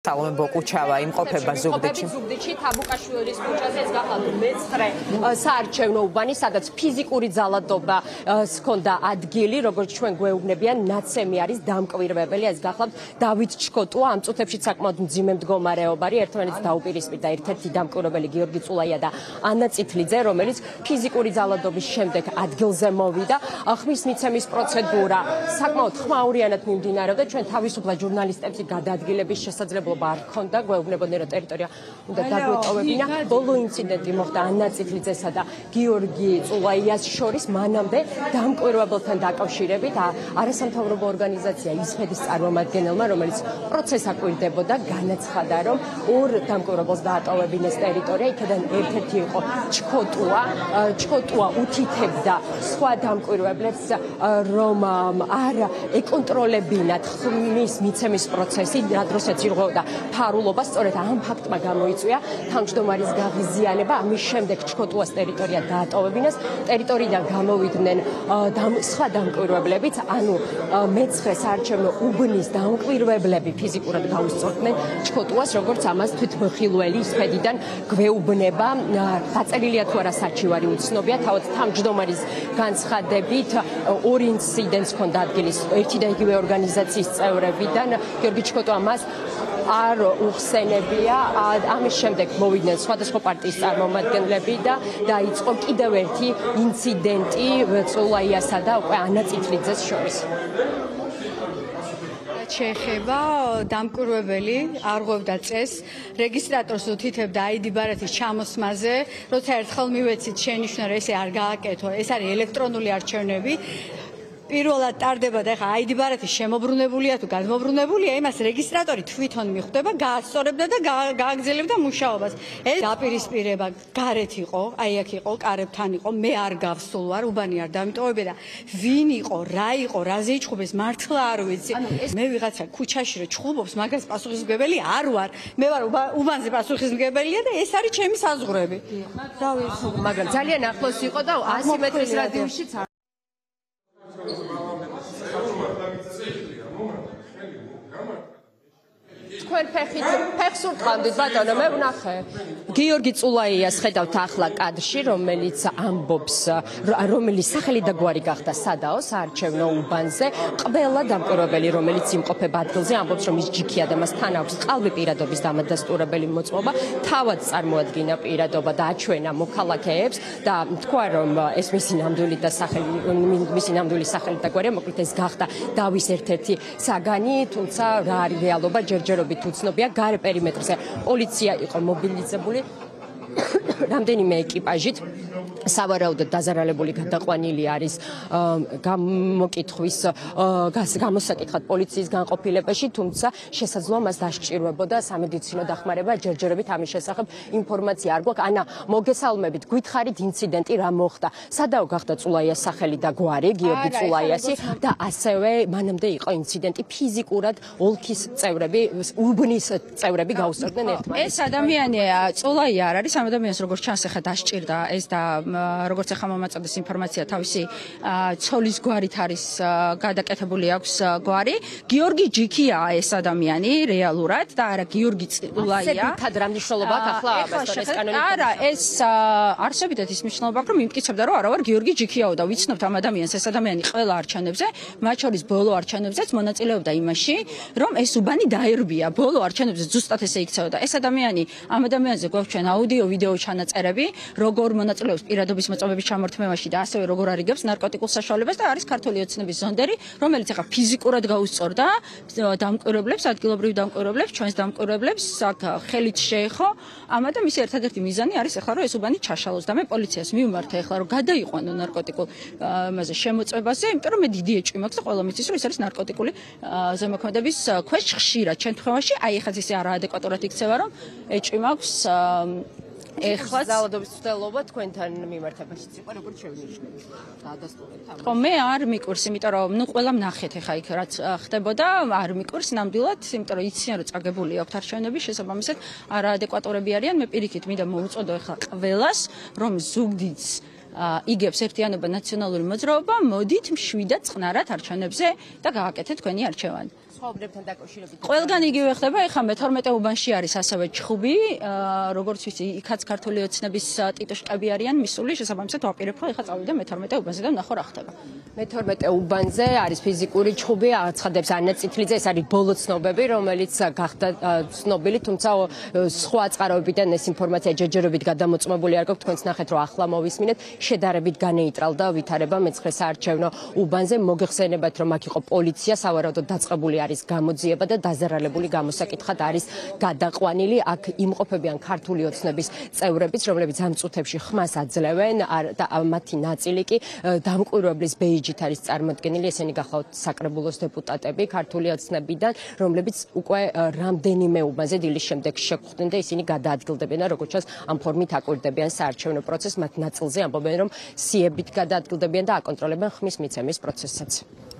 სალომე ბოკუჩავა იმყოფება ზუგდიდში. ზუგდიდში თაბუკაშვილის ქუჩაზე ეს გახლავთ მეცხრე საარჩევნო უბანი, სადაც ფიზიკური ძალადობა ჰქონდა ადგილი, როგორც ჩვენ გვეუბნებიან, ნაცემი არის დამკვირვებელი, ეს გახლავთ დავით ჩკოტუა, ამ წუთებში საკმაოდ მძიმე მდგომარეობა არის, ერთმანეთს დაუპირისპირდა ერთ-ერთი დამკვირვებელი გიორგი წულაია და ანა წითლიძე, რომელიც ფიზიკური ძალადობის შემდეგ ადგილზე მოვიდა. ხმის მიცემის პროცედურა საკმაოდ ხმაურიანად მიმდინარეობდა, ჩვენ თავისუფლად ჟურნალისტებს გადაადგილების შესაძლებლობა მშენებლობა არ ქონდა, გვეუბნებოდნენ რომ ტერიტორია უნდა დაგვეტოვებინა. ბოლო ინციდენტი მოხდა ანა წითლიძესა და გიორგი წულაიას შორის. მანამდე დამკვირვებელთან დაკავშირებით არასამთავრობო ორგანიზაცია ისფედის წარმომადგენელმა, რომელიც პროცესს აკვირდებოდა, განაცხადა, რომ ორ დამკვირვებელს დაატოვებინეს ტერიტორია, იქიდან ერთ-ერთი იყო ჩქოტუა, ჩქოტუა უთითებდა სხვა დამკვირვებლებს, რომ არ ეკონტროლებინათ ხმის მიცემის პროცესი, რა დროსაც იღო და ფარულობა სწორედ ამ ფაქტმა გამოიწვია. თანჯდომარის გაღიზიანება ამის შემდეგ ჩქოტუას ტერიტორია დაატოვებინეს ტერიტორიიდან გამოვიდნენ სხვა დამკვირვებლებიც ანუ მეცხრე საარჩევნო უბნის დამკვირვებლები ფიზიკურად გაუსწორდნენ ჩქოტუას როგორც ამას თვითმხილველი ისფედიდან გვეუბნება. დაწერილია თუ არა საჩივარი უცნობია. თავად თანჯდომარის განცხადებით ორი ინციდენტს ჰქონდა ადგილის ერთი და იგივე ორგანიზაციის წევრებიდან. გიორგი ჩქოტუა მას არ უხსენებია ამის შემდეგ მოვიდნენ სხვადასხვა პარტიის წარმომადგენლები და დაიწყო კიდევ ერთი ინციდენტი წულაიასა და უკვე ანა წითლიძეს შორის ჩეხება დამკვირვებელი არღვევდა წეს. რეგისტრატორს უთითებდა აიდი ბარათის ჩამოსმაზე როცა ერთხელ მივეცით შენიშნა რომ ესე არ გააკეთო. ეს არის ელექტრონული არჩევნები პირველად ტარდება და ეხა აიდი ბარათი შემოbrunებულია თუ გადმოbrunებულია, იმას რეგისტრატორი თვითონ მიხვდება, გაასწორებდა და გააგზელებდა მუშაობას. ეს დაპირისპირება გარეთ იყო, აი აქ იყო, კარებთან იყო, მე არ გავსულ ვარ, უბანი არ დამიტოვებია და ვინ იყო, რა იყო, რაზე იჩხუბეს, მართლა არ ვიცი. მე ვიღაცა ქუჩაში რო ჩხუბობს, მაგას პასუხისმგებელი არ ვარ. მე ვარ უბანზე პასუხისმგებელია და ეს არის ჩემი საზღვრები. რა ვიცი, მაგრამ ძალიან ახლოს იყო და 100 მეტრის რადიუსშიც செய்கிறது அம்மா மாட்டாங்க თქვენ ფეხით ფეხს ურტყავდით ბატონო მე ვნახე. გიორგი წულაიას ხედავთ ახლა კადრში რომელიც ამბობს რომელიც სახელი და გვარი გახდა სადაო საარჩევნო უბანზე. ყველა დამკვირვებელი რომელიც იმყოფება ადგილზე ამბობს რომ ის ჯიქია და მას თან აქვს ყალბი პირადობის დამადასტურებელი მოწყობა თავად წარმოადგინა პირადობა და აჩვენა მოქალაქეებს და თქვა რომ ეს მისი ნამდვილი და სახელი მისი ნამდვილი სახელი და გვარია მოკლედ ეს გახდა დავის ერთ-ერთი საგანი თუმცა რა არის რეალობა? ჯერჯერობით თუ ცნობია გარე პერიმეტრზე. პოლიცია იყო მობილიზებული რამდენიმე ეკიპაჟით სავარაუდოდ დაზარალებული გადაყვანილი არის გამოკითხვის გამოსაკითხად პოლიციის განყოფილებაში, თუმცა შესაძლოა მას დაშჭირვებოდა სამედიცინო დახმარება ჯერჯერობით ამის შესახებ ინფორმაცია არ გვაქვს. ანა, მოგესალმებით, გითხარით ინციდენტი რა მოხდა? სადაო გახდა წულაიას სახელი და გვარი, გიორგი წულაიასი და ასევე მანამდე იყო ინციდენტი ფიზიკურად ოლქის წევრები, უბნის წევრები გაუსწორდნენ ერთმანეთს. ეს ადამიანი წულაია არ არის, ამ ადამიანს როგორც ჩანს ახლა დაშჭირდა ეს და როგორც ახლა მომაწოდეს ინფორმაცია თავისი ცოლის გვარით არის გადაკეთებული აქვს გვარი. გიორგი ჯიქია ეს ადამიანი რეალურად. და არა გიორგი წულაია ასეთად რა მნიშვნელობა აქვს? ახლა ეს კანონი არა ეს არსებითად ის მნიშვნელობა აქვს რომ იმტკიცებდა რომ არა ვარ გიორგი ჯიქიაო და ვიცნობთ ამ ადამიანს ეს ადამიანი ყველა არჩევნებზე მათ შორის ბოლო არჩევნებზეც მონაწილეობდა იმაში რომ ეს უბანი დაერბია. ბოლო არჩევნებზე ზუსტად ესე იქცეოდა. ეს ადამიანი ამ ადამიანზე გვაქვს ჩვენ აუდიო ვიდეო ჩანაწერები როგორ მონაწილეობს პირადობის მოწმობის ჩამორთმევაში და ასევე როგორ არიგებს ნარკოტიკულ საშუალებას და არის ქართული ოცნების ზონდერი, რომელიც ახლა ფიზიკურად გაუსწორდა დამკვირვებლებს, ადგილობრივ დამკვირვებლებს, ჩვენს დამკვირვებლებს, აქ ხელით შეეხო. ამა და მისი ერთადერთი მიზანი არის ახლა რომ ეს უბანი ჩაშალოს და მე პოლიციას მივმართე ახლა რომ გადაიყვანო ნარკოტიკულ ამაზე შემოწმებაზე, იმიტომ რომ მე დიდი ეჭვი მაქვს და ყველა მიცის რომ ეს არის ნარკოტიკული ზემოქმედების ქვეშ ხშირად ჩვენ თხოვაში, აი ახლა ისე არაადეკვატურად იქცევა რომ ეჭვი მაქვს ეხლა ძალადობის ცდელობა თქვენთან მიმართებაშიც იყო როგორც შევნიშნეთ დაადასტურეთ ამ ხო მე არ მიკვირს იმიტომ რომ ნუ ყველა ნახეთ ეხა იქ რაც ხდებოდა. არ მიკვირს ნამდვილად იმიტომ რომ იციან რომ წაგებული აქვს არჩევნები შესაბამისად არაადეკვატურები არიან. მე პირიქით მინდა მოუწოდო ეხა ყველას რომ ზუგდიდს იგებს ერთიანობა ნაციონალური მოძრაობა მოდით მშვიდად წყნარად არჩევნებზე და გააკეთეთ თქვენი არჩევანი ცხოვრებთან დაკავშირებით. ყველგან იგივე ხდება, ეხლა მე-12 უბანში არის ასევე ჩხუბი, როგორც ვიცი, იქაც ქართული ოცნების აა, ტიტუშკები არიან მისული, შესაბამისად ვაპირებ, რომ ეხლა წავიდე მე-12 უბანზე და ნახო რა ხდება. მე-12 უბანზე არის ფიზიკური ჩხუბი, აცხადებს ანა წითლიძე, ეს არის ბოლო ცნობები, რომელიც გახდა ცნობილი, თუმცა სხვა წყაროებიდან ეს ინფორმაცია ჯერჯერობით გადამოწმებული არ გვაქვს, თქვენც ნახეთ, რომ ახლა მოვისმინეთ, შედარებით განეიტრალდა ვითარება მეცხრე საარჩევნო უბანზე, მოგეხსენებათ, რომ აქ იყო პოლიცია, სავარაუდოდ დაწყებული არის გამოძიება და დაზარალებული გამოსაკითხად არის გადაყვანილი. აქ იმყოფებიან ქართული ოცნების წევრებიც, რომლებიც ამ წუთებში ხმას აძლევენ და მათი ნაწილი კი დამკვირვებლის ბეიჯით არის წარმოქმნილი. ესენი გახლავთ საკრებულოს დეპუტატები ქართული ოცნებიდან, რომლებიც უკვე რამდენიმე უბანზე დილის შემდეგ შეხვდნენ და ისინი გადაადგილდებიან და როგორც ჩანს ამ ფორმით აკვირდებიან საარჩევნო პროცესს. მათ ნაწილზე ამბობენ, რომ სიებით გადაადგილდებიან და აკონტროლებენ ხმის მიცემის პროცესსაც.